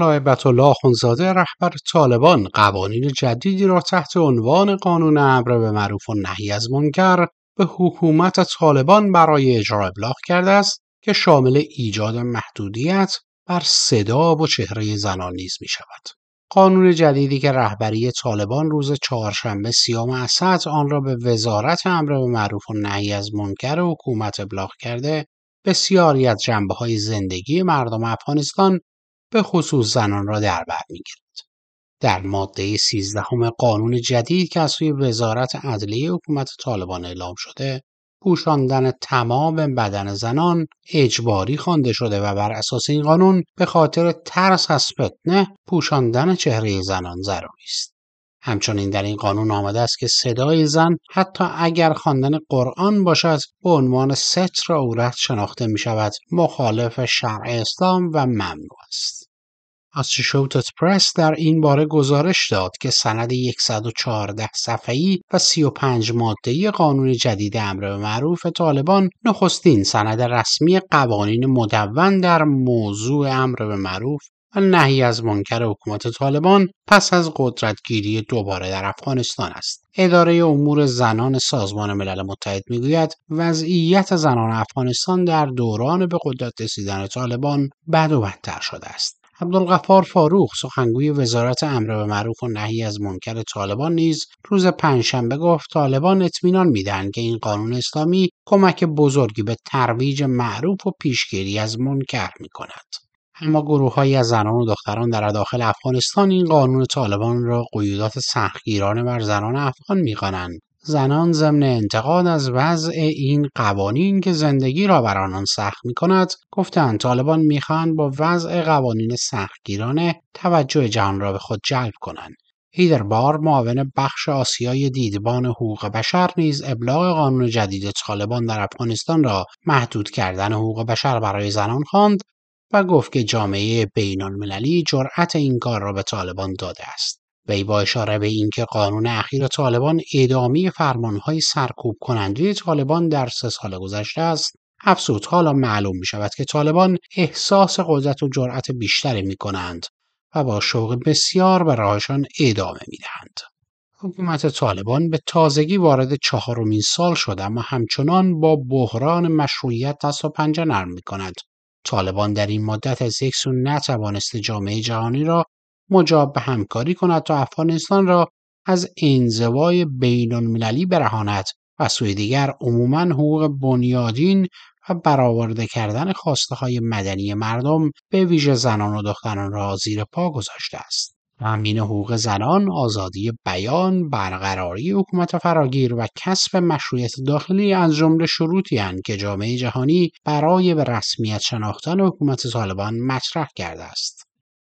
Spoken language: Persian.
الله آخونزاده رهبر طالبان قوانین جدیدی را تحت عنوان قانون امر به معروف و نهی از منکر به حکومت طالبان برای اجرا ابلاغ کرده است که شامل ایجاد محدودیت بر صدا و چهره زنان نیز می شود. قانون جدیدی که رهبری طالبان روز چهارشنبه سیام اسد آن را به وزارت امر به معروف و نهی از منکر حکومت ابلاغ کرده بسیاری از جنبه های زندگی مردم افغانستان به خصوص زنان را در بر می‌گیرد. در ماده 13 قانون جدید که از سوی وزارت عدلیه حکومت طالبان اعلام شده پوشاندن تمام بدن زنان اجباری خوانده شده و بر اساس این قانون به خاطر ترس از فتنه پوشاندن چهره زنان ضروری است. همچنین در این قانون آمده است که صدای زن حتی اگر خواندن قرآن باشد به عنوان ستر عورت شناخته می شود مخالف شرع اسلام و ممنوع است. آسوشییتد پرس در این باره گزارش داد که سند 114 صفحه‌ای و 35 ماده‌ای قانون جدید امر به معروف طالبان نخستین سند رسمی قوانین مدون در موضوع امر به معروف و نهی از منکر حکومت طالبان پس از قدرتگیری دوباره در افغانستان است. اداره امور زنان سازمان ملل متحد می‌گوید وضعیت زنان افغانستان در دوران به قدرت رسیدن طالبان بد و بدتر شده است. عبدالغفار فاروق سخنگوی وزارت امر به معروف و نهی از منکر طالبان نیز روز پنجشنبه گفت طالبان اطمینان می‌دهند که این قانون اسلامی کمک بزرگی به ترویج معروف و پیشگیری از منکر می کند. اما گروه های از زنان و دختران در داخل افغانستان این قانون طالبان را قیودات سختگیرانه بر زنان افغان می‌خوانند زنان ضمن انتقاد از وضع این قوانین که زندگی را بر آنان سخت می کند گفتند طالبان می‌خواهند با وضع قوانین سختگیرانه توجه جهان را به خود جلب کنند هیدر بار معاون بخش آسیای دیدبان حقوق بشر نیز ابلاغ قانون جدید طالبان در افغانستان را محدود کردن حقوق بشر برای زنان خواند و گفت که جامعه بین المللی جرأت این کار را به طالبان داده است. وی با اشاره به اینکه قانون اخیر طالبان ادامه فرمانهای سرکوب کننده طالبان در سه سال گذشته است افزود حالا معلوم می شود که طالبان احساس قدرت و جرأت بیشتری می کنند و با شوق بسیار به راهشان ادامه می دهند. حکومت طالبان به تازگی وارد چهارمین سال شده اما همچنان با بحران مشروعیت دست و پنجه نرم می کند. طالبان در این مدت از یک سو نتوانسته جامعه جهانی را مجاب به همکاری کند تا افغانستان را از انزوای بین المللی برهاند و سوی دیگر عموما حقوق بنیادین و برآورده کردن خواسته های مدنی مردم به ویژه زنان و دختران را زیر پا گذاشته است. تأمین حقوق زنان، آزادی بیان، برقراری حکومت فراگیر و کسب مشروعیت داخلی از جمله شروطی هستند که جامعه جهانی برای به رسمیت شناختن حکومت طالبان مطرح کرده است.